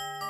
you